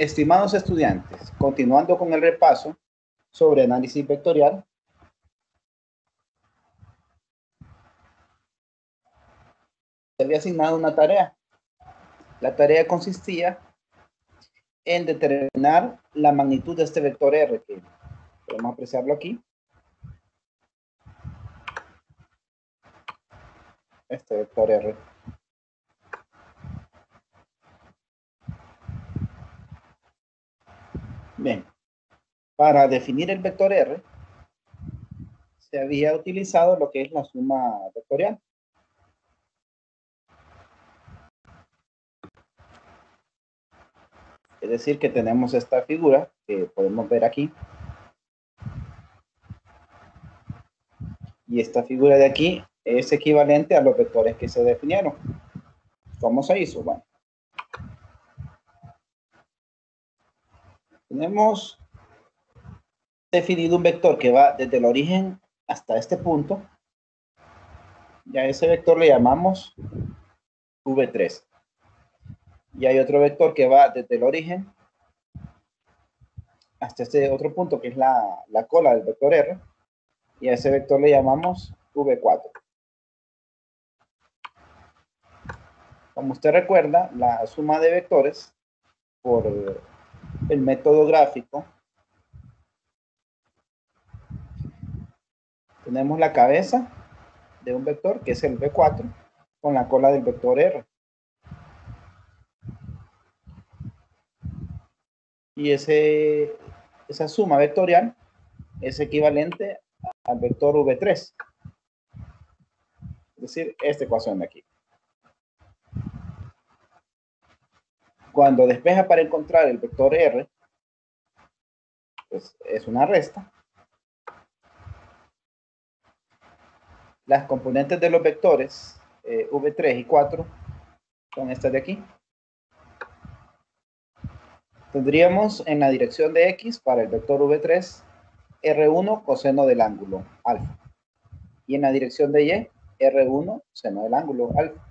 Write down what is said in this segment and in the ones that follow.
Estimados estudiantes, continuando con el repaso sobre análisis vectorial, se había asignado una tarea. La tarea consistía en determinar la magnitud de este vector R, que podemos apreciarlo aquí. Este vector R. Bien, para definir el vector R, se había utilizado lo que es la suma vectorial. Es decir, que tenemos esta figura que podemos ver aquí. Y esta figura de aquí es equivalente a los vectores que se definieron. ¿Cómo se hizo? Bueno, Tenemos definido un vector que va desde el origen hasta este punto. Y a ese vector le llamamos V3. Y hay otro vector que va desde el origen hasta este otro punto, que es la, la cola del vector R. Y a ese vector le llamamos V4. Como usted recuerda, la suma de vectores por el método gráfico, tenemos la cabeza de un vector, que es el V4, con la cola del vector R. Y ese, esa suma vectorial es equivalente al vector V3. Es decir, esta ecuación de aquí. Cuando despeja para encontrar el vector R, pues es una resta. Las componentes de los vectores eh, V3 y 4 son estas de aquí. Tendríamos en la dirección de X para el vector V3 R1 coseno del ángulo alfa. Y en la dirección de Y, R1 seno del ángulo alfa.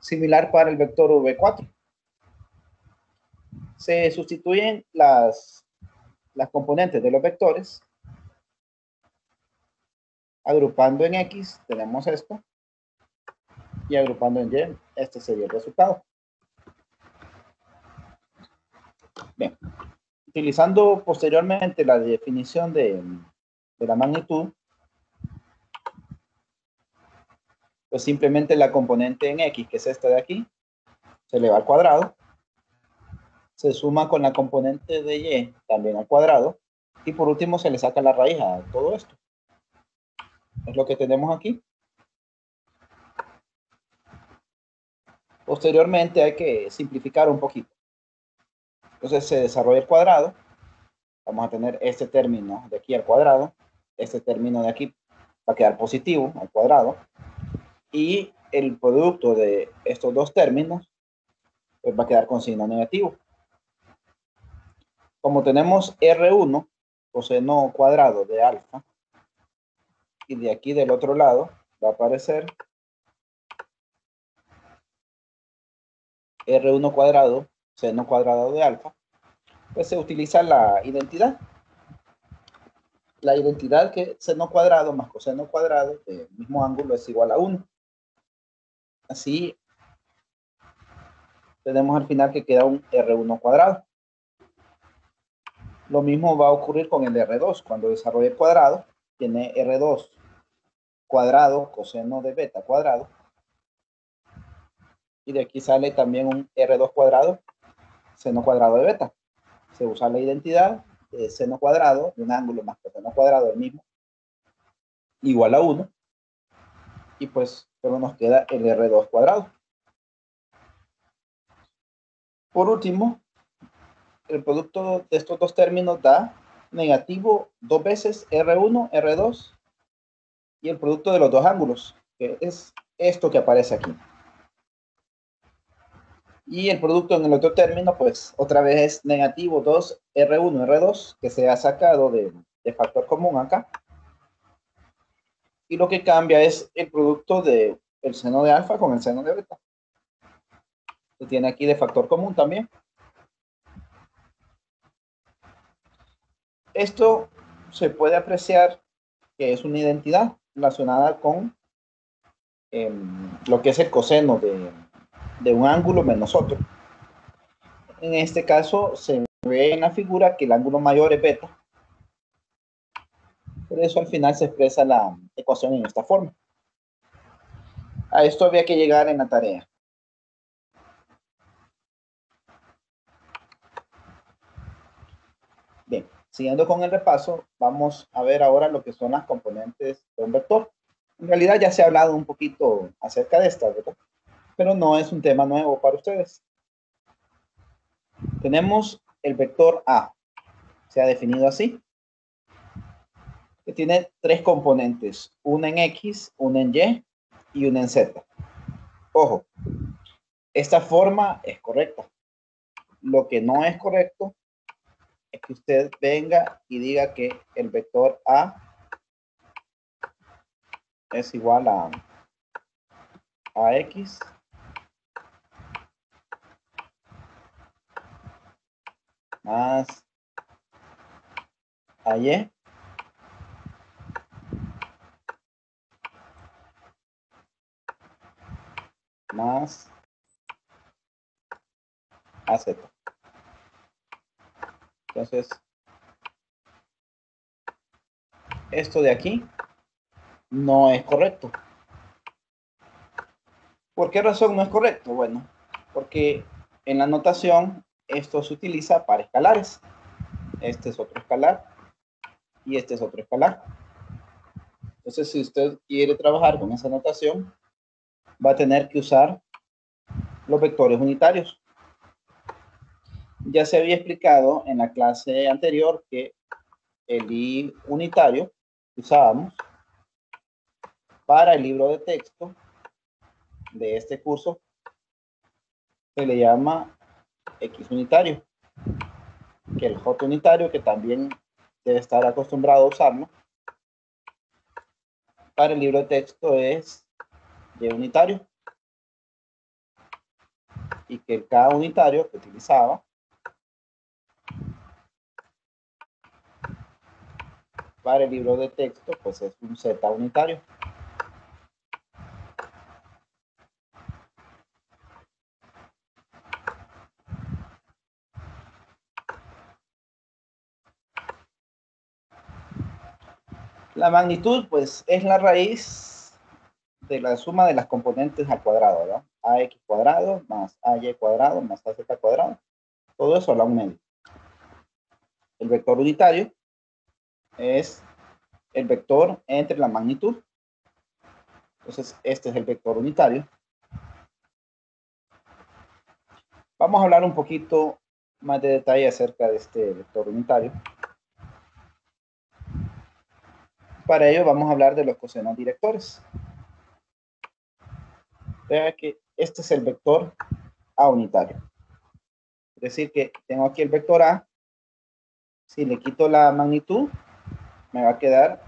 Similar para el vector V4 se sustituyen las, las componentes de los vectores. Agrupando en X tenemos esto. Y agrupando en Y, este sería el resultado. Bien. Utilizando posteriormente la definición de, de la magnitud, pues simplemente la componente en X, que es esta de aquí, se le va al cuadrado se suma con la componente de y también al cuadrado y por último se le saca la raíz a todo esto. Es lo que tenemos aquí. Posteriormente hay que simplificar un poquito. Entonces se desarrolla el cuadrado. Vamos a tener este término de aquí al cuadrado. Este término de aquí va a quedar positivo al cuadrado. Y el producto de estos dos términos pues va a quedar con signo negativo. Como tenemos R1, coseno cuadrado de alfa, y de aquí del otro lado va a aparecer R1 cuadrado, seno cuadrado de alfa, pues se utiliza la identidad. La identidad que seno cuadrado más coseno cuadrado del mismo ángulo es igual a 1. Así tenemos al final que queda un R1 cuadrado. Lo mismo va a ocurrir con el R2. Cuando desarrolle el cuadrado, tiene R2 cuadrado coseno de beta cuadrado. Y de aquí sale también un R2 cuadrado seno cuadrado de beta. Se usa la identidad de seno cuadrado de un ángulo más coseno cuadrado del mismo igual a 1. Y pues solo nos queda el R2 cuadrado. Por último, el producto de estos dos términos da negativo dos veces R1, R2 y el producto de los dos ángulos, que es esto que aparece aquí. Y el producto en el otro término, pues otra vez es negativo 2 R1, R2, que se ha sacado de, factor común acá. Y lo que cambia es el producto de el seno de alfa con el seno de beta. Se tiene aquí de factor común también Esto se puede apreciar que es una identidad relacionada con em, lo que es el coseno de, de un ángulo menos otro. En este caso se ve en la figura que el ángulo mayor es beta. Por eso al final se expresa la ecuación en esta forma. A esto había que llegar en la tarea. Bien, siguiendo con el repaso, vamos a ver ahora lo que son las componentes de un vector. En realidad ya se ha hablado un poquito acerca de esta, ¿verdad? Pero no es un tema nuevo para ustedes. Tenemos el vector A. Se ha definido así. Que tiene tres componentes. Una en X, una en Y y una en Z. Ojo, esta forma es correcta. Lo que no es correcto que usted venga y diga que el vector A es igual a, a X más a Y más a Z. Entonces, esto de aquí no es correcto. ¿Por qué razón no es correcto? Bueno, porque en la notación esto se utiliza para escalares. Este es otro escalar y este es otro escalar. Entonces, si usted quiere trabajar con esa notación, va a tener que usar los vectores unitarios. Ya se había explicado en la clase anterior que el i unitario usábamos para el libro de texto de este curso se le llama X unitario, que el J unitario, que también debe estar acostumbrado a usarlo, para el libro de texto es Y unitario, y que el K unitario que utilizaba para el libro de texto, pues es un Z unitario. La magnitud, pues, es la raíz de la suma de las componentes al cuadrado, ¿verdad? ax cuadrado más ay cuadrado más az cuadrado. Todo eso a la un medio. El vector unitario es el vector entre la magnitud. Entonces, este es el vector unitario. Vamos a hablar un poquito más de detalle acerca de este vector unitario. Para ello vamos a hablar de los cosenos directores. Vea que este es el vector A unitario. Es decir, que tengo aquí el vector A. Si le quito la magnitud, me va a quedar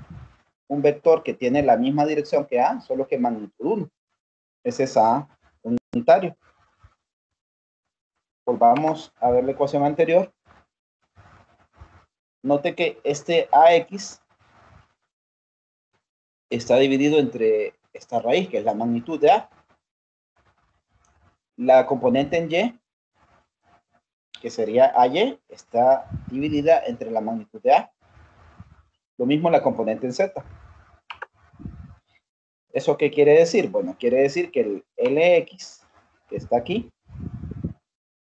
un vector que tiene la misma dirección que A, solo que magnitud 1. Ese es A unitario. Volvamos a ver la ecuación anterior. Note que este AX está dividido entre esta raíz, que es la magnitud de A. La componente en Y, que sería AY, está dividida entre la magnitud de A. Lo mismo la componente en Z. ¿Eso qué quiere decir? Bueno, quiere decir que el LX, que está aquí,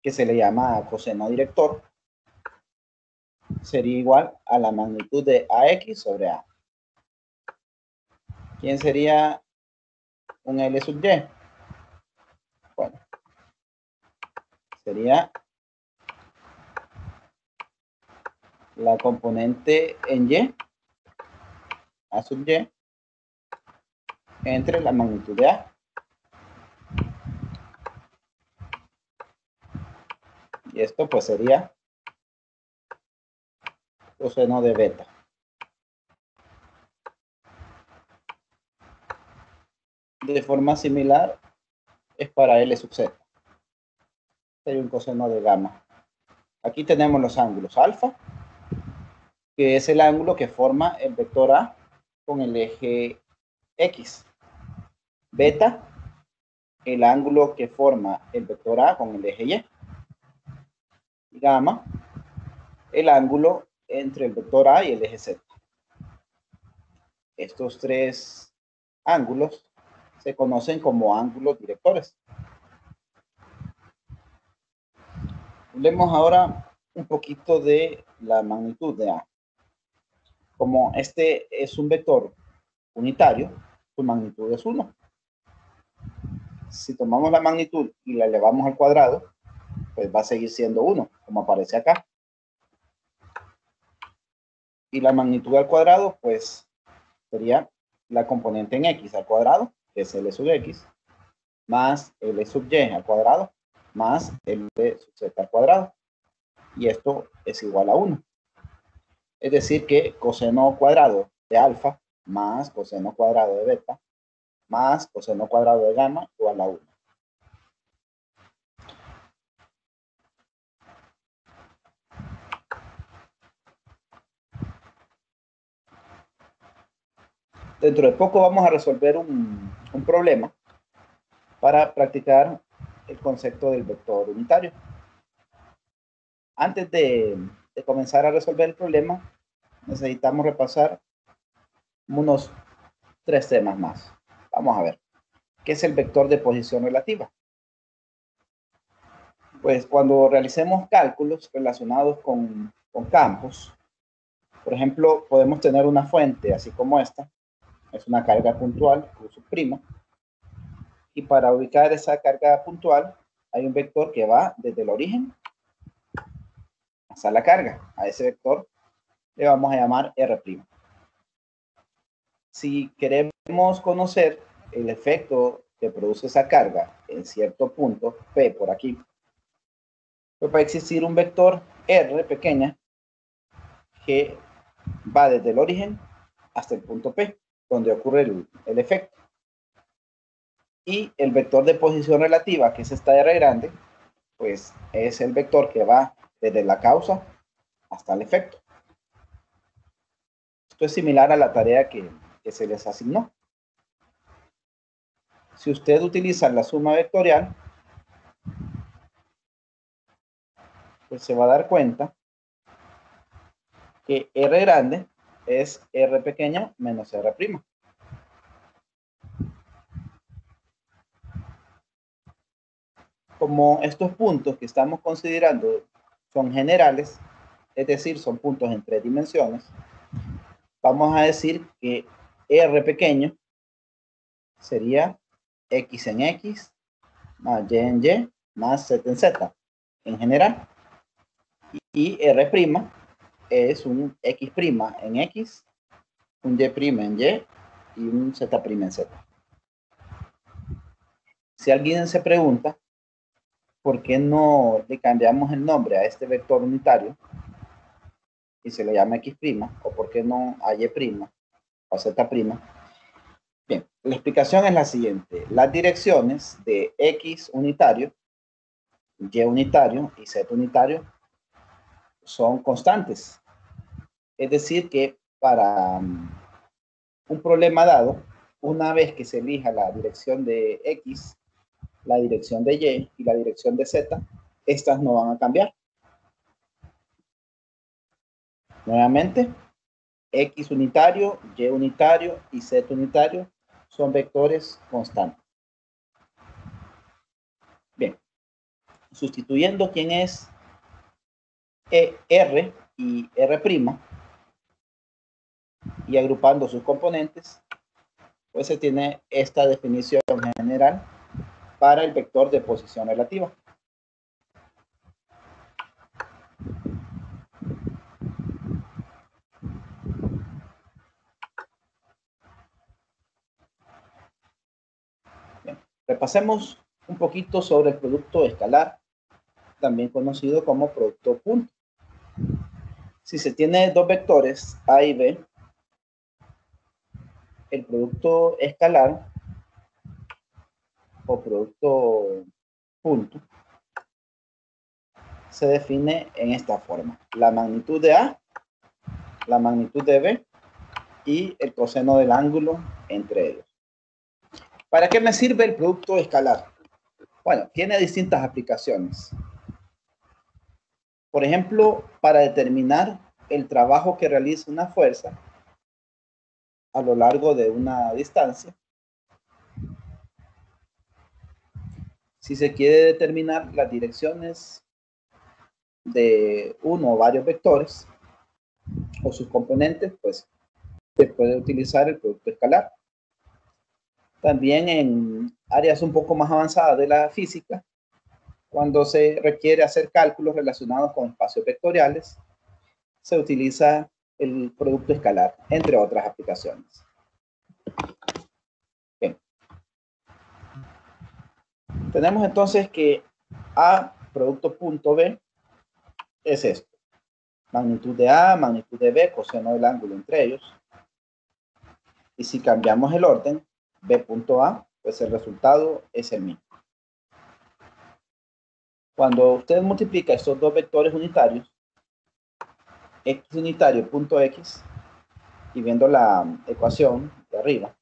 que se le llama coseno director, sería igual a la magnitud de AX sobre A. ¿Quién sería un L sub Y? Bueno, sería la componente en Y, A sub Y, entre la magnitud de A. Y esto pues sería coseno de beta. de forma similar es para L sub Z. Sería un coseno de gamma. Aquí tenemos los ángulos alfa, que es el ángulo que forma el vector A con el eje X. Beta, el ángulo que forma el vector A con el eje Y. Y gamma, el ángulo entre el vector A y el eje Z. Estos tres ángulos se conocen como ángulos directores. Hablemos ahora un poquito de la magnitud de A. Como este es un vector unitario, su magnitud es 1. Si tomamos la magnitud y la elevamos al cuadrado, pues va a seguir siendo 1, como aparece acá. Y la magnitud al cuadrado, pues sería la componente en x al cuadrado, que es L sub x, más L sub y al cuadrado, más L sub z al cuadrado. Y esto es igual a 1. Es decir que coseno cuadrado de alfa más coseno cuadrado de beta más coseno cuadrado de gamma igual a 1. Dentro de poco vamos a resolver un, un problema para practicar el concepto del vector unitario. Antes de, de comenzar a resolver el problema, necesitamos repasar unos tres temas más. Vamos a ver. ¿Qué es el vector de posición relativa? Pues cuando realicemos cálculos relacionados con, campos, por ejemplo, podemos tener una fuente así como esta, es una carga puntual, Q prima, y para ubicar esa carga puntual hay un vector que va desde el origen hasta la carga. A ese vector le vamos a llamar R'. Si queremos conocer el efecto que produce esa carga en cierto punto, P por aquí, pues va a existir un vector R pequeña que va desde el origen hasta el punto P, donde ocurre el, el efecto. Y el vector de posición relativa, que es esta R grande, pues es el vector que va desde la causa hasta el efecto. Esto es similar a la tarea que, se les asignó. Si usted utiliza la suma vectorial, pues se va a dar cuenta que R grande es R pequeño menos R prima. Como estos puntos que estamos considerando son generales, es decir, son puntos en tres dimensiones, vamos a decir que R pequeño sería X en X más Y en Y más Z en Z en general. Y R' es un X' en X, un Y' en Y y un Z' en Z. Si alguien se pregunta por qué no le cambiamos el nombre a este vector unitario y se le llama X' o por qué no a Y' o Z', Bien, la explicación es la siguiente. Las direcciones de X unitario, Y unitario y Z unitario son constantes. Es decir, que para um, un problema dado, una vez que se elija la dirección de X, la dirección de Y y la dirección de Z, estas no van a cambiar. Nuevamente, X unitario, Y unitario y Z unitario son vectores constantes. Bien, sustituyendo quién es e, R y R' y agrupando sus componentes, pues se tiene esta definición general para el vector de posición relativa. Repasemos un poquito sobre el producto escalar, también conocido como producto punto. Si se tiene dos vectores A y B, el producto escalar o producto punto se define en esta forma. La magnitud de A la magnitud de B y el coseno del ángulo entre ellos. ¿Para qué me sirve el producto escalar? Bueno, tiene distintas aplicaciones. Por ejemplo, para determinar el trabajo que realiza una fuerza a lo largo de una distancia. Si se quiere determinar las direcciones de uno o varios vectores o sus componentes, pues se puede utilizar el producto escalar. También en áreas un poco más avanzadas de la física, cuando se requiere hacer cálculos relacionados con espacios vectoriales, se utiliza el producto escalar, entre otras aplicaciones. Tenemos entonces que A producto punto B es esto. Magnitud de A, magnitud de B, coseno del ángulo entre ellos. Y si cambiamos el orden, B.A, pues el resultado es el mismo. Cuando usted multiplica estos dos vectores unitarios, x unitario punto x, y viendo la ecuación de arriba,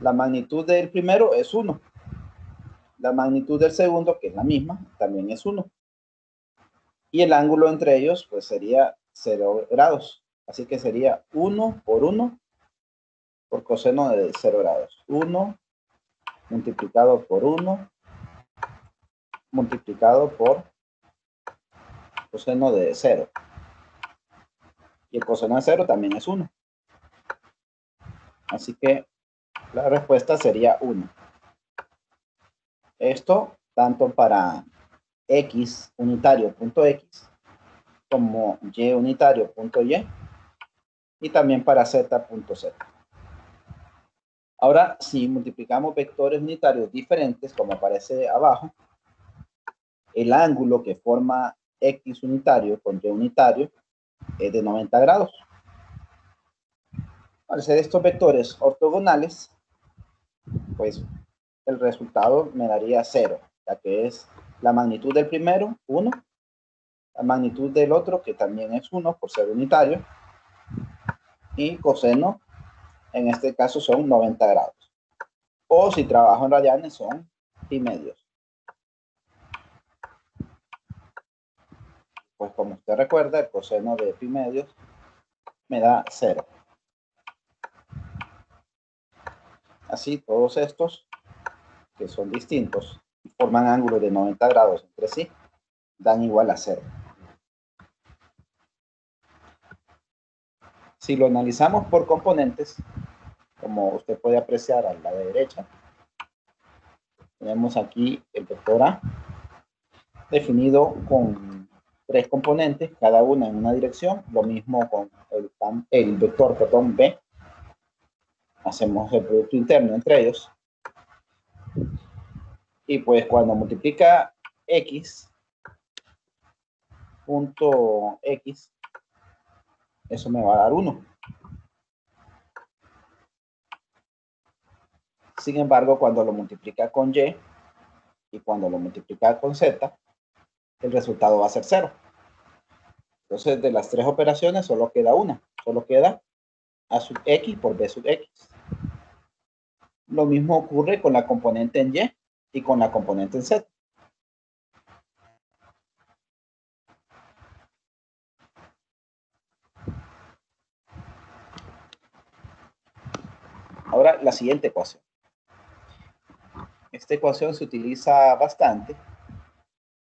la magnitud del primero es 1. La magnitud del segundo, que es la misma, también es 1. Y el ángulo entre ellos, pues sería 0 grados. Así que sería 1 por 1 por coseno de 0 grados. 1 multiplicado por 1 multiplicado por coseno de 0. Y el coseno de 0 también es 1. Así que la respuesta sería 1. Esto tanto para x unitario punto x como y unitario punto y y también para z punto z. Ahora, si multiplicamos vectores unitarios diferentes, como aparece abajo, el ángulo que forma x unitario con y unitario es de 90 grados. Al ser estos vectores ortogonales, pues el resultado me daría 0, ya que es la magnitud del primero, 1, la magnitud del otro, que también es 1 por ser unitario, y coseno en este caso son 90 grados. O si trabajo en radianes son pi medios. Pues como usted recuerda, el coseno de pi medios me da 0. Así, todos estos, que son distintos y forman ángulos de 90 grados entre sí, dan igual a 0. Si lo analizamos por componentes, como usted puede apreciar a la derecha, tenemos aquí el vector A definido con tres componentes, cada una en una dirección, lo mismo con el, el vector perdón, B. Hacemos el producto interno entre ellos. Y pues cuando multiplica X, punto X, eso me va a dar 1. Sin embargo, cuando lo multiplica con Y y cuando lo multiplica con Z, el resultado va a ser 0. Entonces, de las tres operaciones solo queda una. Solo queda A sub X por B sub X. Lo mismo ocurre con la componente en Y y con la componente en Z. Ahora la siguiente ecuación. Esta ecuación se utiliza bastante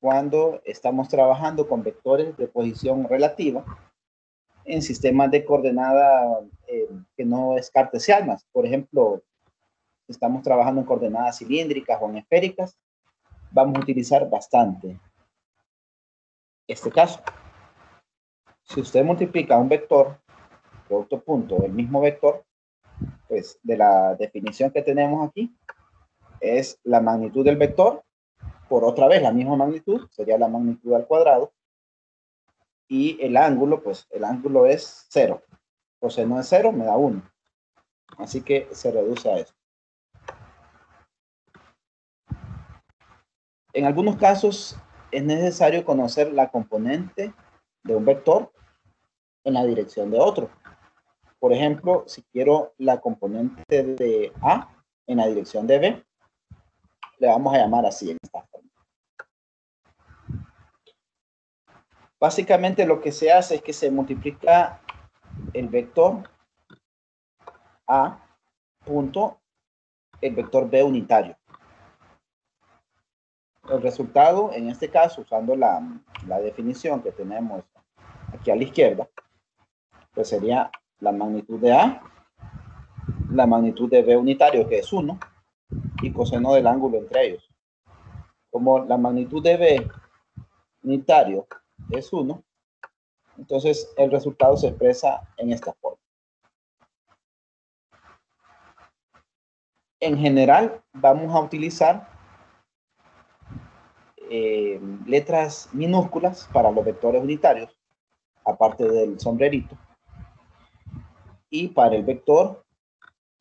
cuando estamos trabajando con vectores de posición relativa en sistemas de coordenada eh, que no es cartesianas. Por ejemplo, estamos trabajando en coordenadas cilíndricas o en esféricas, vamos a utilizar bastante este caso. Si usted multiplica un vector, producto punto, el mismo vector, pues de la definición que tenemos aquí, es la magnitud del vector, por otra vez la misma magnitud, sería la magnitud al cuadrado, y el ángulo, pues el ángulo es cero. no es cero, me da uno. Así que se reduce a eso. En algunos casos es necesario conocer la componente de un vector en la dirección de otro. Por ejemplo, si quiero la componente de A en la dirección de B, le vamos a llamar así en esta forma. Básicamente lo que se hace es que se multiplica el vector A punto el vector B unitario. El resultado, en este caso, usando la, la definición que tenemos aquí a la izquierda, pues sería la magnitud de A, la magnitud de B unitario, que es 1, y coseno del ángulo entre ellos. Como la magnitud de B unitario es 1, entonces el resultado se expresa en esta forma. En general, vamos a utilizar eh, letras minúsculas para los vectores unitarios, aparte del sombrerito. Y para el vector,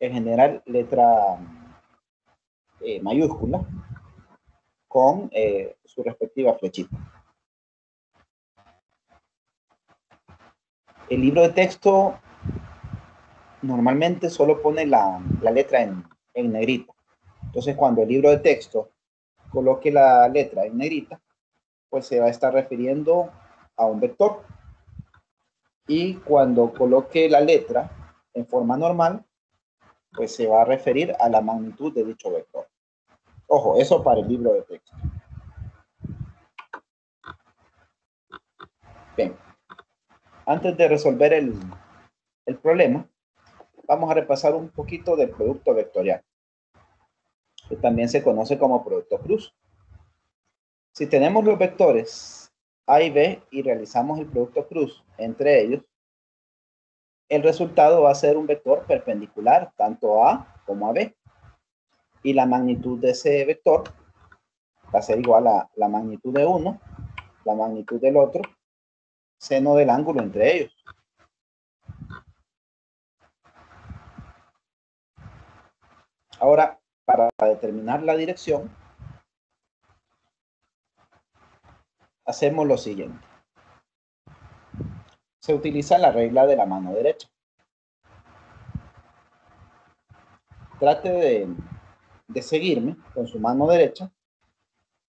en general, letra eh, mayúscula con eh, su respectiva flechita. El libro de texto normalmente solo pone la, letra en, en negrita. Entonces, cuando el libro de texto coloque la letra en negrita, pues se va a estar refiriendo a un vector. Y cuando coloque la letra en forma normal, pues se va a referir a la magnitud de dicho vector. Ojo, eso para el libro de texto. Bien antes de resolver el, problema, vamos a repasar un poquito del producto vectorial, también se conoce como producto cruz. Si tenemos los vectores A y B y realizamos el producto cruz entre ellos, el resultado va a ser un vector perpendicular tanto a A como a B. Y la magnitud de ese vector va a ser igual a la magnitud de uno, la magnitud del otro seno del ángulo entre ellos. Ahora, para determinar la dirección, hacemos lo siguiente. Se utiliza la regla de la mano derecha. Trate de, de seguirme con su mano derecha,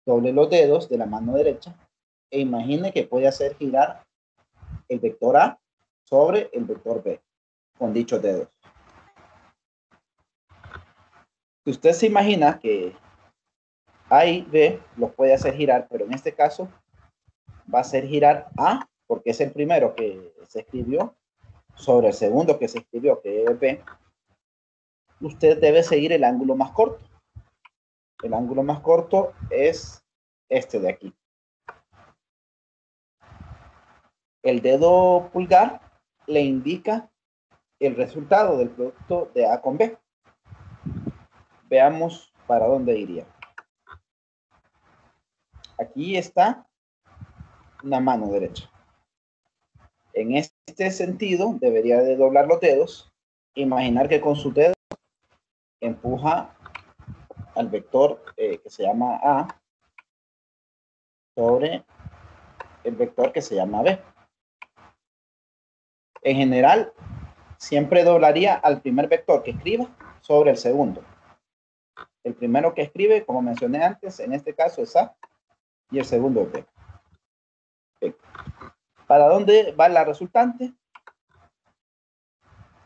doble los dedos de la mano derecha e imagine que puede hacer girar el vector A sobre el vector B con dichos dedos. Si usted se imagina que A y B los puede hacer girar, pero en este caso va a hacer girar A porque es el primero que se escribió sobre el segundo que se escribió, que es B. Usted debe seguir el ángulo más corto. El ángulo más corto es este de aquí. El dedo pulgar le indica el resultado del producto de A con B. Veamos para dónde iría. Aquí está una mano derecha. En este sentido, debería de doblar los dedos. Imaginar que con su dedo empuja al vector eh, que se llama A sobre el vector que se llama B en general, siempre doblaría al primer vector que escriba sobre el segundo. El primero que escribe, como mencioné antes, en este caso es A y el segundo es B. ¿Para dónde va la resultante?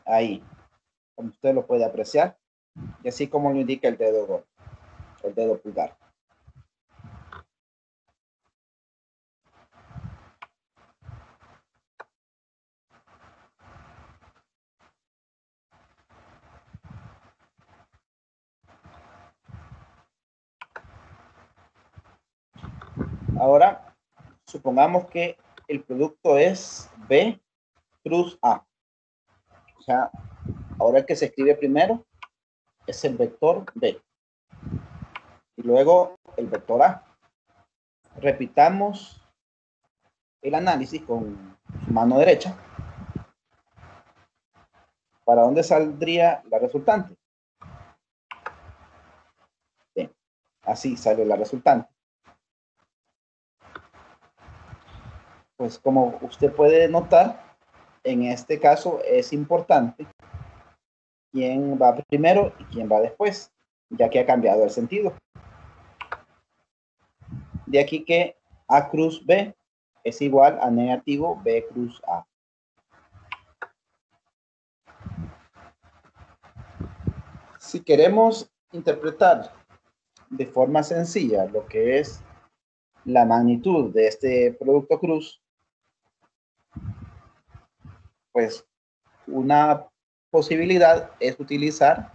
Ahí, como usted lo puede apreciar, y así como lo indica el dedo, el dedo pulgar. Ahora, supongamos que el producto es B cruz A. O sea, ahora el que se escribe primero es el vector B. Y luego el vector A. Repitamos el análisis con su mano derecha. ¿Para dónde saldría la resultante? Bien, así sale la resultante. Pues como usted puede notar, en este caso es importante quién va primero y quién va después, ya que ha cambiado el sentido. De aquí que A cruz B es igual a negativo B cruz A. Si queremos interpretar de forma sencilla lo que es la magnitud de este producto cruz, pues una posibilidad es utilizar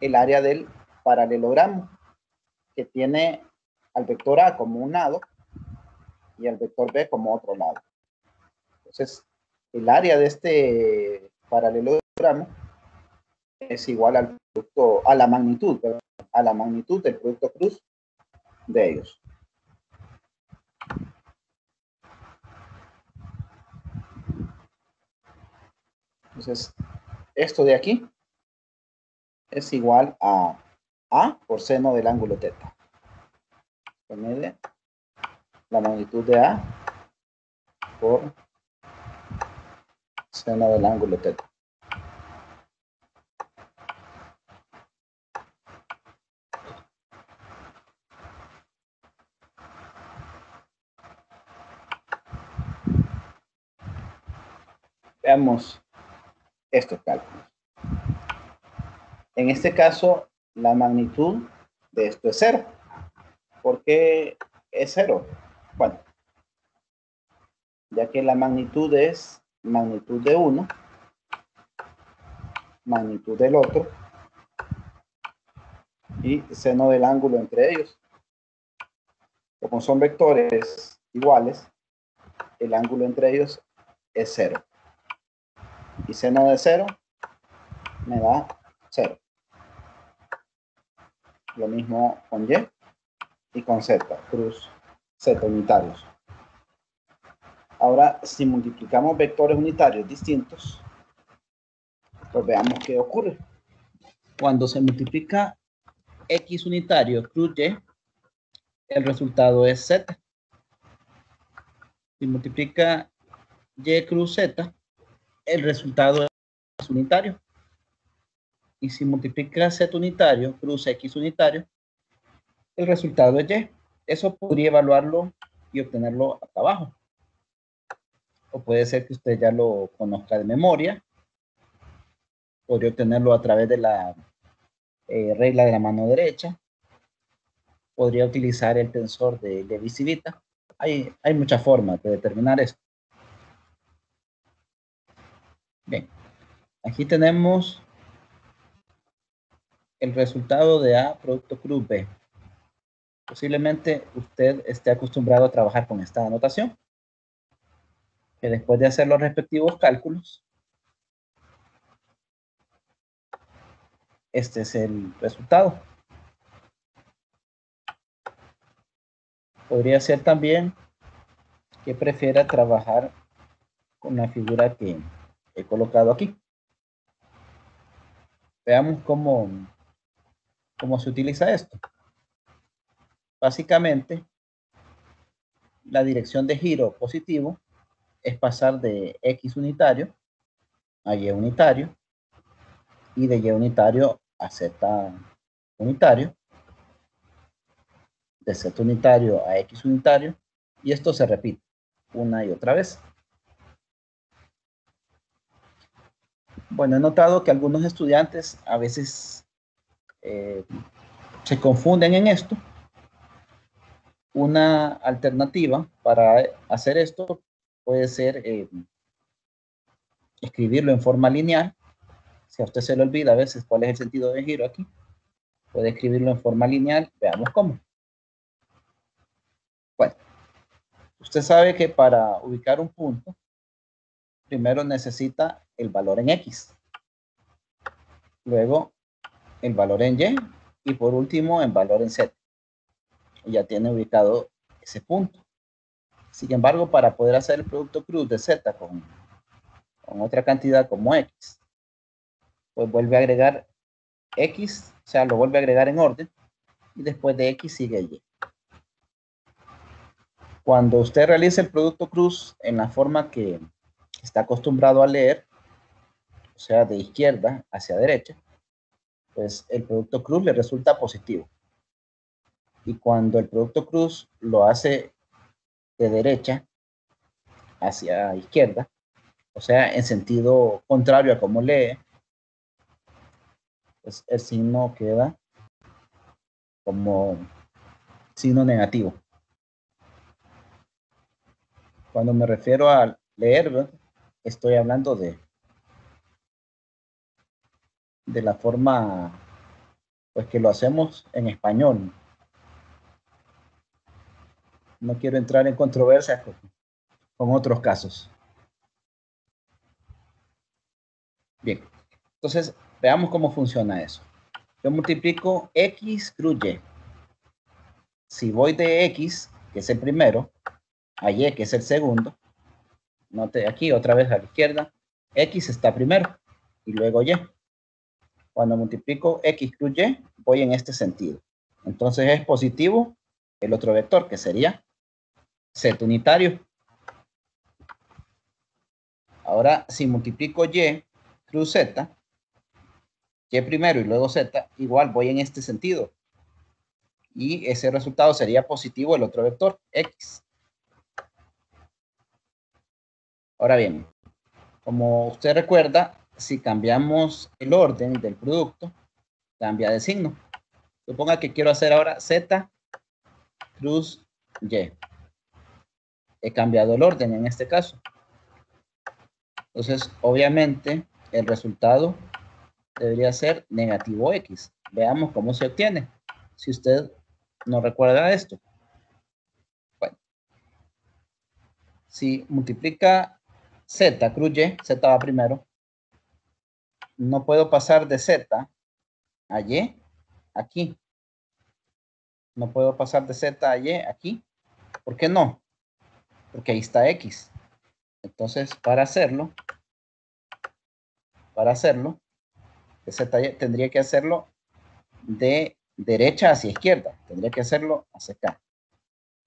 el área del paralelogramo, que tiene al vector A como un lado y al vector B como otro lado. Entonces, el área de este paralelogramo es igual al producto, a la magnitud, a la magnitud del producto cruz de ellos. Entonces, esto de aquí es igual a A por seno del ángulo teta. la magnitud de A por seno del ángulo teta. Veamos estos cálculos. En este caso, la magnitud de esto es cero. ¿Por qué es cero? Bueno, ya que la magnitud es magnitud de uno, magnitud del otro y seno del ángulo entre ellos. Como son vectores iguales, el ángulo entre ellos es cero seno de 0 me da 0. Lo mismo con Y y con Z, cruz Z unitarios. Ahora, si multiplicamos vectores unitarios distintos, pues veamos qué ocurre. Cuando se multiplica X unitario cruz Y, el resultado es Z. Si multiplica Y cruz Z, el resultado es unitario. Y si multiplica Z unitario, cruz X unitario, el resultado es Y. Eso podría evaluarlo y obtenerlo acá abajo. O puede ser que usted ya lo conozca de memoria. Podría obtenerlo a través de la eh, regla de la mano derecha. Podría utilizar el tensor de, de. Hay, hay muchas formas de determinar esto. Bien, aquí tenemos el resultado de A producto cruz B. Posiblemente usted esté acostumbrado a trabajar con esta anotación. Que después de hacer los respectivos cálculos, este es el resultado. Podría ser también que prefiera trabajar con la figura que he colocado aquí. Veamos cómo, cómo se utiliza esto. Básicamente, la dirección de giro positivo es pasar de X unitario a Y unitario y de Y unitario a Z unitario, de Z unitario a X unitario, y esto se repite una y otra vez. Bueno, he notado que algunos estudiantes a veces eh, se confunden en esto. Una alternativa para hacer esto puede ser eh, escribirlo en forma lineal. Si a usted se le olvida a veces cuál es el sentido de giro aquí, puede escribirlo en forma lineal. Veamos cómo. Bueno, usted sabe que para ubicar un punto, primero necesita el valor en X. Luego el valor en Y. Y por último el valor en Z. ya tiene ubicado ese punto. Sin embargo, para poder hacer el producto cruz de Z con, con otra cantidad como X, pues vuelve a agregar X, o sea, lo vuelve a agregar en orden, y después de X sigue Y. Cuando usted realice el producto cruz en la forma que está acostumbrado a leer, o sea, de izquierda hacia derecha, pues el producto cruz le resulta positivo. Y cuando el producto cruz lo hace de derecha hacia izquierda, o sea, en sentido contrario a como lee, pues el signo queda como signo negativo. Cuando me refiero a leer, estoy hablando de, de la forma pues que lo hacemos en español. No quiero entrar en controversias con, otros casos. Bien, entonces veamos cómo funciona eso. Yo multiplico x cruz y. Si voy de x, que es el primero, a y, que es el segundo, note aquí otra vez a la izquierda, x está primero y luego y. Cuando multiplico x cruz y, voy en este sentido. Entonces es positivo el otro vector, que sería z unitario. Ahora, si multiplico y cruz z, y primero y luego z, igual voy en este sentido. Y ese resultado sería positivo el otro vector, x. Ahora bien, como usted recuerda, si cambiamos el orden del producto, cambia de signo. Suponga que quiero hacer ahora z cruz y. He cambiado el orden en este caso. Entonces, obviamente, el resultado debería ser negativo x. Veamos cómo se obtiene. Si usted no recuerda esto. Bueno. Si multiplica z cruz y, z va primero. No puedo pasar de z a y aquí. No puedo pasar de z a y aquí. ¿Por qué no? Porque ahí está x. Entonces, para hacerlo, para hacerlo, Z tendría que hacerlo de derecha hacia izquierda. Tendría que hacerlo hacia acá.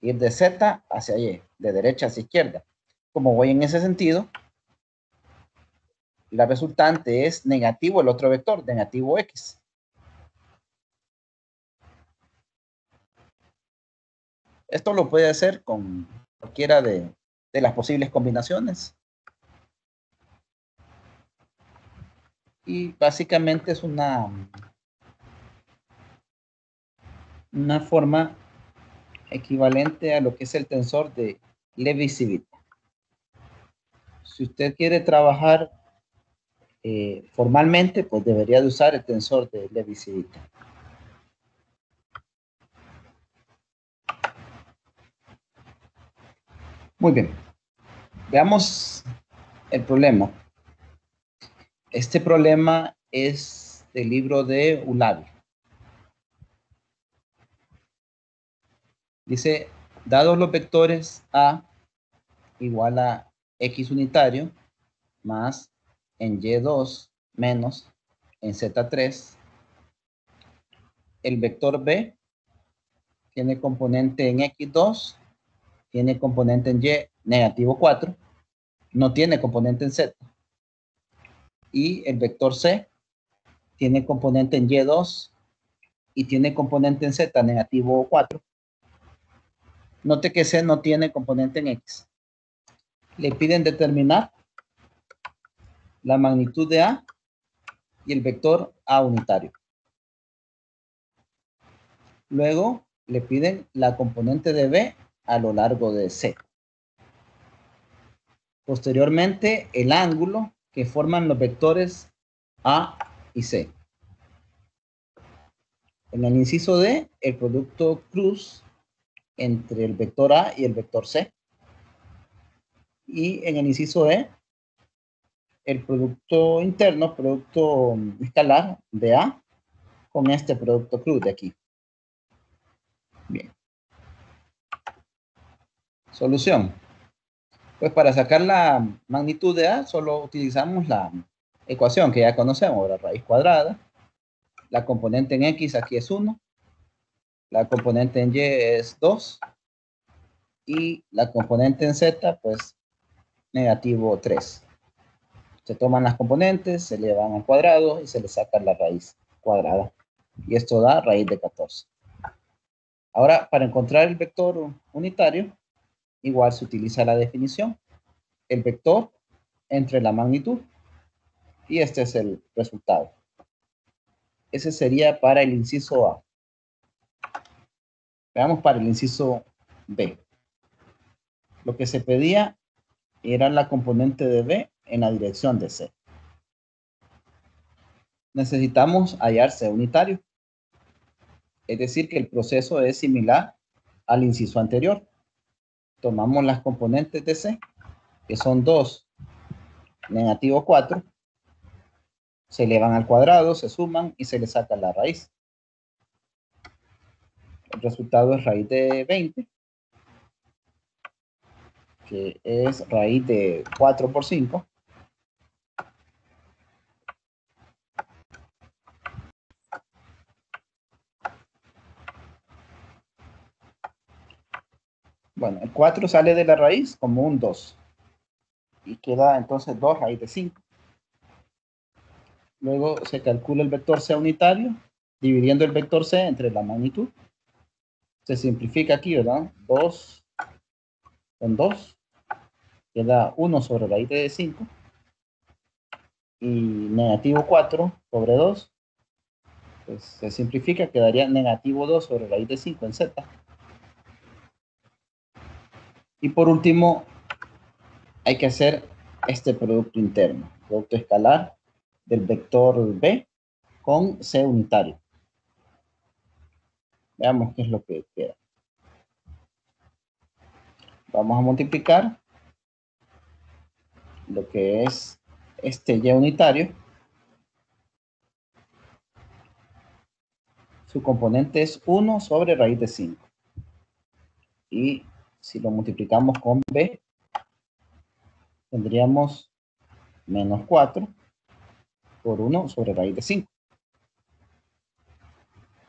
Ir de Z hacia Y, de derecha hacia izquierda. Como voy en ese sentido, la resultante es negativo el otro vector, negativo X. Esto lo puede hacer con cualquiera de, de las posibles combinaciones. y básicamente es una, una forma equivalente a lo que es el tensor de Levi-Civita. Si usted quiere trabajar eh, formalmente, pues debería de usar el tensor de Levi-Civita. Muy bien. Veamos el problema. Este problema es del libro de Ulavi. Dice, dados los vectores A igual a X unitario más en Y2 menos en Z3, el vector B tiene componente en X2, tiene componente en Y negativo 4, no tiene componente en Z y el vector C tiene componente en Y2 y tiene componente en Z negativo 4. Note que C no tiene componente en X. Le piden determinar la magnitud de A y el vector A unitario. Luego le piden la componente de B a lo largo de C. Posteriormente, el ángulo que forman los vectores A y C. En el inciso D, el producto cruz entre el vector A y el vector C. Y en el inciso E, el producto interno, producto escalar de A con este producto cruz de aquí. Bien. Solución. Pues para sacar la magnitud de A solo utilizamos la ecuación que ya conocemos, la raíz cuadrada. La componente en X aquí es 1. La componente en Y es 2. Y la componente en Z, pues, negativo 3. Se toman las componentes, se le van al cuadrado y se le saca la raíz cuadrada. Y esto da raíz de 14. Ahora, para encontrar el vector unitario, igual se utiliza la definición. El vector entre la magnitud y este es el resultado. Ese sería para el inciso A. Veamos para el inciso B. Lo que se pedía era la componente de B en la dirección de C. Necesitamos hallar C unitario. Es decir, que el proceso es similar al inciso anterior. Tomamos las componentes de C, que son 2, negativo 4, se elevan al cuadrado, se suman y se le saca la raíz. El resultado es raíz de 20, que es raíz de 4 por 5. Bueno, el 4 sale de la raíz como un 2. Y queda entonces 2 raíz de 5. Luego se calcula el vector C unitario, dividiendo el vector C entre la magnitud. Se simplifica aquí, ¿verdad? 2 con 2. Queda 1 sobre raíz de 5. Y negativo 4 sobre 2. Pues se simplifica, quedaría negativo 2 sobre raíz de 5 en Z. Y por último, hay que hacer este producto interno, producto escalar del vector B con C unitario. Veamos qué es lo que queda. Vamos a multiplicar lo que es este Y unitario. Su componente es 1 sobre raíz de 5. Y si lo multiplicamos con B, tendríamos menos 4 por 1 sobre raíz de 5.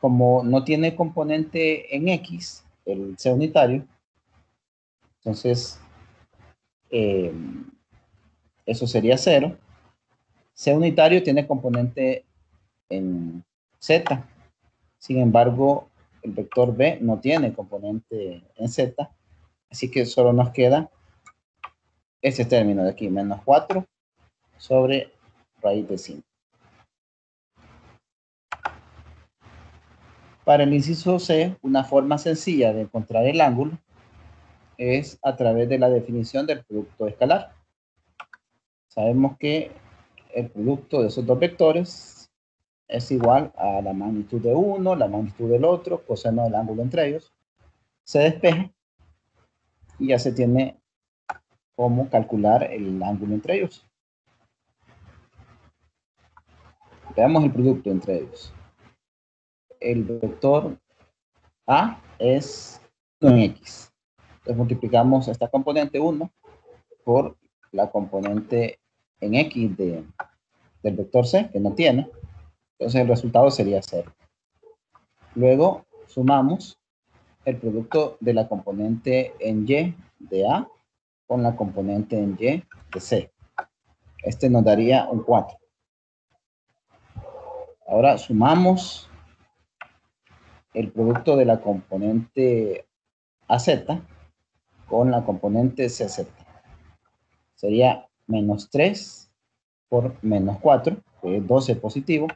Como no tiene componente en X, el C unitario, entonces eh, eso sería 0. C unitario tiene componente en Z. Sin embargo, el vector B no tiene componente en Z. Así que solo nos queda ese término de aquí, menos 4 sobre raíz de 5. Para el inciso C, una forma sencilla de encontrar el ángulo es a través de la definición del producto escalar. Sabemos que el producto de esos dos vectores es igual a la magnitud de uno, la magnitud del otro, coseno del ángulo entre ellos. Se despeja y ya se tiene cómo calcular el ángulo entre ellos. Veamos el producto entre ellos. El vector A es 1 en X. Entonces multiplicamos esta componente 1 por la componente en X de, del vector C, que no tiene. Entonces el resultado sería 0. Luego sumamos el producto de la componente en Y de A con la componente en Y de C. Este nos daría un 4. Ahora sumamos el producto de la componente AZ con la componente CZ. Sería menos 3 por menos 4, que es 12 positivo.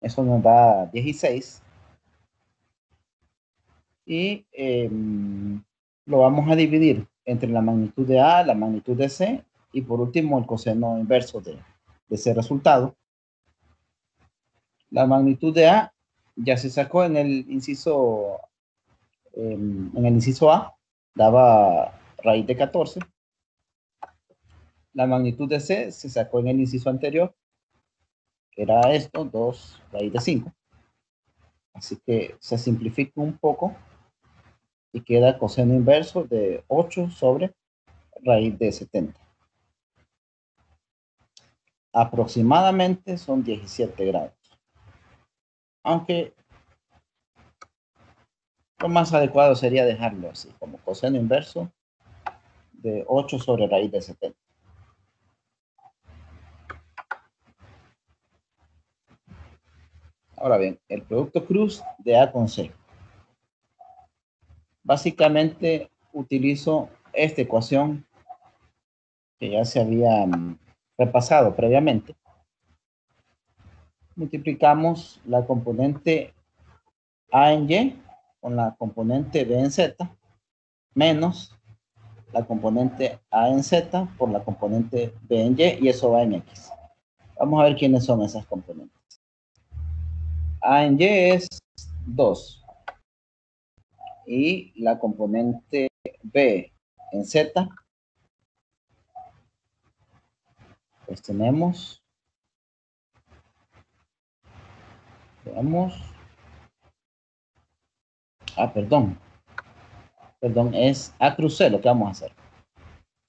Eso nos da 16. Y em, lo vamos a dividir entre la magnitud de A, la magnitud de C y por último el coseno inverso de, de ese resultado. La magnitud de A ya se sacó en el inciso, em, en el inciso A, daba raíz de 14. La magnitud de C se sacó en el inciso anterior, que era esto, 2 raíz de 5. Así que se simplifica un poco y queda coseno inverso de 8 sobre raíz de 70. Aproximadamente son 17 grados aunque lo más adecuado sería dejarlo así, como coseno inverso de 8 sobre raíz de 70. Ahora bien, el producto cruz de A con C. Básicamente utilizo esta ecuación que ya se había mm, repasado previamente. Multiplicamos la componente A en Y con la componente B en Z menos la componente A en Z por la componente B en Y y eso va en X. Vamos a ver quiénes son esas componentes. A en Y es 2 y la componente B en Z. Pues tenemos. Veamos ah perdón. Perdón, es A cruz lo que vamos a hacer.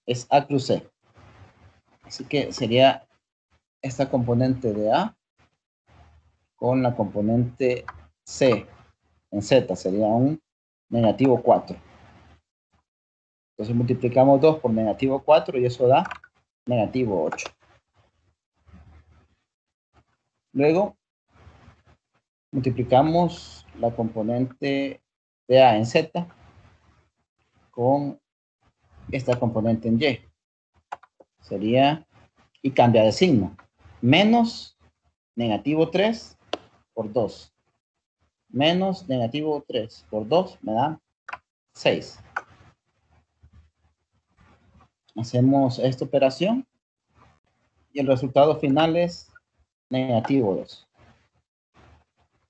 Es A cruz. Así que sería esta componente de A con la componente C en Z. Sería un negativo 4. Entonces multiplicamos 2 por negativo 4 y eso da negativo 8. Luego multiplicamos la componente de A en Z con esta componente en Y. Sería, y cambia de signo, menos negativo 3 por 2. Menos negativo 3 por 2 me da 6. Hacemos esta operación y el resultado final es negativo 2.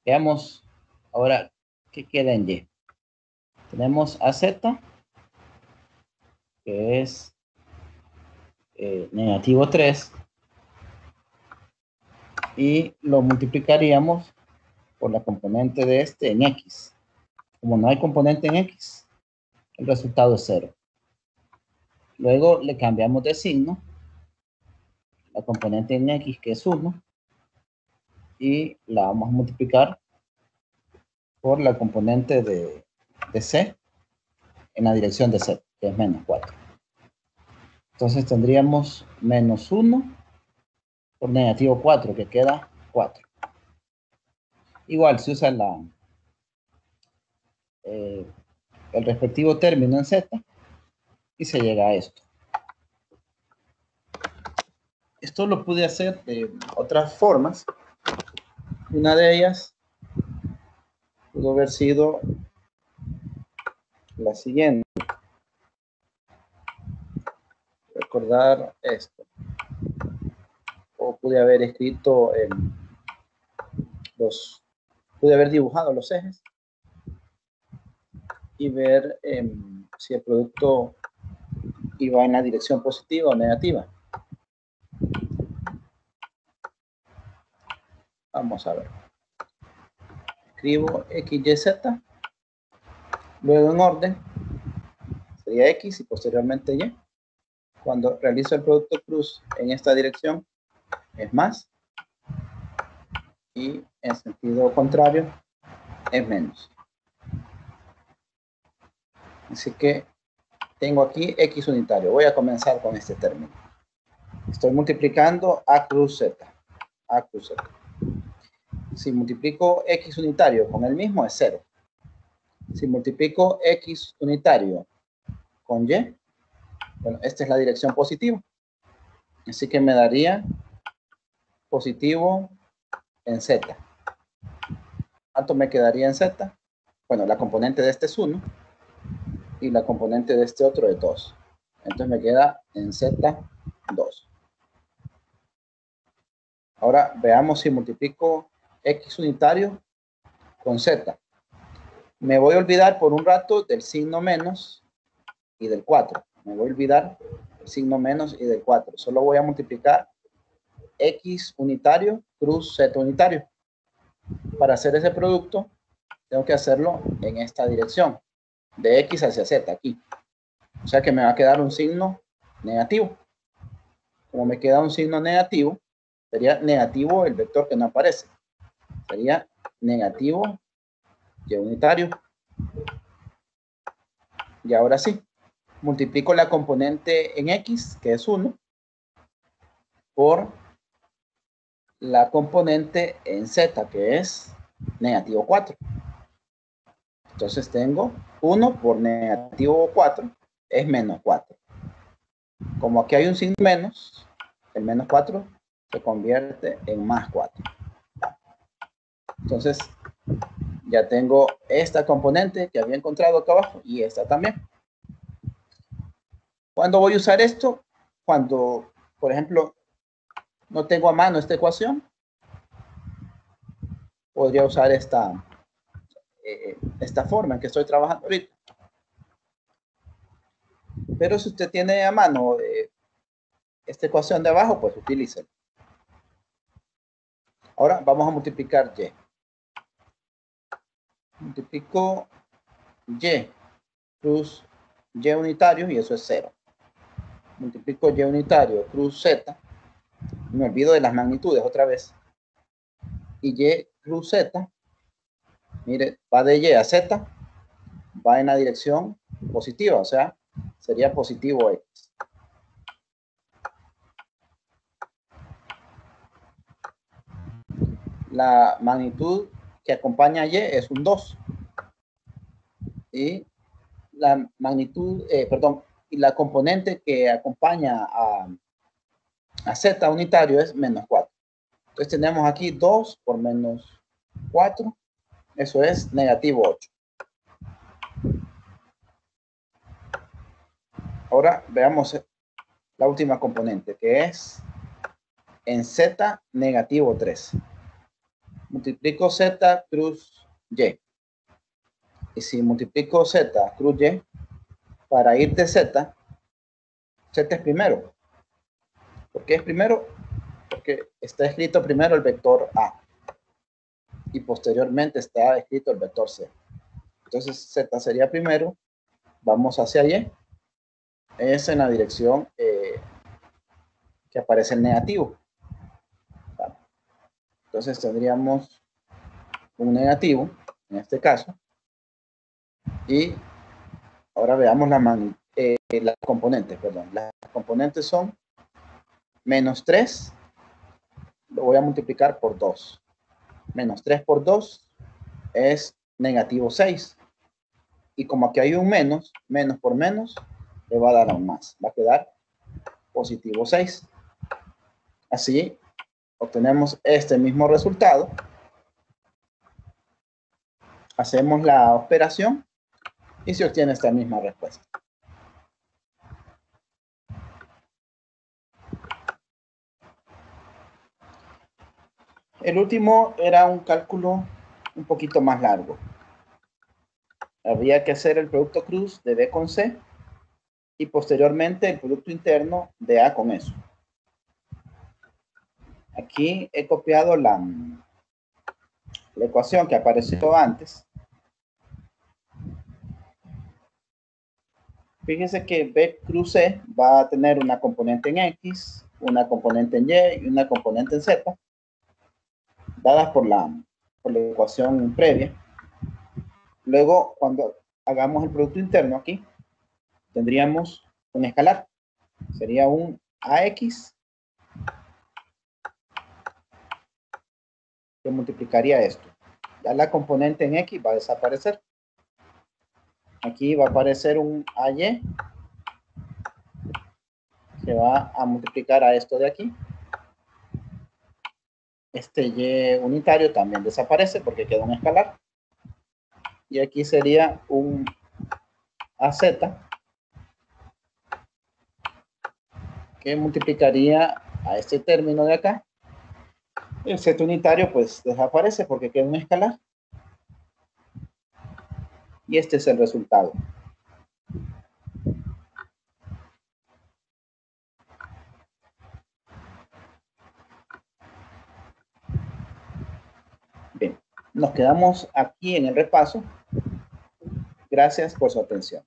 Veamos ahora qué queda en Y. Tenemos AZ que es eh, negativo 3, y lo multiplicaríamos por la componente de este en x. Como no hay componente en x, el resultado es 0. Luego le cambiamos de signo, la componente en x que es 1, y la vamos a multiplicar por la componente de, c en la dirección de z que es menos 4. Entonces tendríamos menos 1 por negativo 4, que queda 4. Igual, se usa la, eh, el respectivo término en z y se llega a esto. Esto lo pude hacer de otras formas. Una de ellas pudo haber sido la siguiente. recordar esto. O pude haber escrito los, pude haber dibujado los ejes y ver em, si el producto iba en la dirección positiva o negativa. Vamos a ver. Escribo X, Y, Z. Luego en orden sería X y posteriormente Y cuando realizo el producto cruz en esta dirección es más y en sentido contrario es menos. Así que tengo aquí X unitario. Voy a comenzar con este término. Estoy multiplicando A cruz Z. A cruz Z. Si multiplico X unitario con el mismo es 0. Si multiplico X unitario con Y bueno, esta es la dirección positiva. Así que me daría positivo en Z. ¿Cuánto me quedaría en Z? Bueno, la componente de este es 1 y la componente de este otro es 2. Entonces me queda en Z 2. Ahora veamos si multiplico X unitario con Z. Me voy a olvidar por un rato del signo menos y del 4 me voy a olvidar el signo menos y del 4. Solo voy a multiplicar X unitario cruz Z unitario. Para hacer ese producto, tengo que hacerlo en esta dirección, de X hacia Z, aquí. O sea que me va a quedar un signo negativo. Como me queda un signo negativo, sería negativo el vector que no aparece. Sería negativo Y unitario. Y ahora sí, multiplico la componente en X, que es 1, por la componente en z, que es negativo 4. Entonces tengo 1 por negativo 4 es menos 4. Como aquí hay un signo menos, el menos 4 se convierte en más 4. Entonces, ya tengo esta componente que había encontrado acá abajo y esta también. ¿Cuándo voy a usar esto? Cuando, por ejemplo, no tengo a mano esta ecuación. Podría usar esta, eh, esta forma en que estoy trabajando ahorita. Pero si usted tiene a mano eh, esta ecuación de abajo, pues utilícelo. Ahora vamos a multiplicar y. Multiplico y cruz y unitario y eso es cero. Multiplico y unitario cruz z. Me olvido de las magnitudes otra vez. Y y cruz z mire, va de Y a Z, va en la dirección positiva, o sea, sería positivo X. La magnitud que acompaña a Y es un 2. Y la magnitud, eh, perdón, y la componente que acompaña a, a Z unitario es menos 4. Entonces tenemos aquí 2 por menos 4 eso es negativo 8. Ahora veamos la última componente, que es en z negativo 3. Multiplico z cruz y. Y si multiplico z cruz y, para ir de z, z es primero. ¿Por qué es primero? Porque está escrito primero el vector a y posteriormente está escrito el vector C. Entonces Z sería primero, vamos hacia Y, es en la dirección eh, que aparece el negativo. Entonces tendríamos un negativo, en este caso, y ahora veamos la eh, las componentes, perdón. Las componentes son menos 3, lo voy a multiplicar por 2 menos 3 por 2 es negativo 6. Y como aquí hay un menos, menos por menos, le va a dar un más. Va a quedar positivo 6. Así obtenemos este mismo resultado. Hacemos la operación y se obtiene esta misma respuesta. El último era un cálculo un poquito más largo. Había que hacer el producto cruz de B con C y posteriormente el producto interno de A con eso. Aquí he copiado la, la ecuación que apareció antes. Fíjense que B cruz C va a tener una componente en X, una componente en Y y una componente en Z dadas por la, por la ecuación previa. Luego, cuando hagamos el producto interno aquí, tendríamos un escalar. Sería un AX que multiplicaría esto. Ya la componente en X va a desaparecer. Aquí va a aparecer un AY que va a multiplicar a esto de aquí este Y unitario también desaparece porque queda un escalar. Y aquí sería un AZ que multiplicaría a este término de acá. El Z unitario pues desaparece porque queda un escalar. Y este es el resultado. Nos quedamos aquí en el repaso. Gracias por su atención.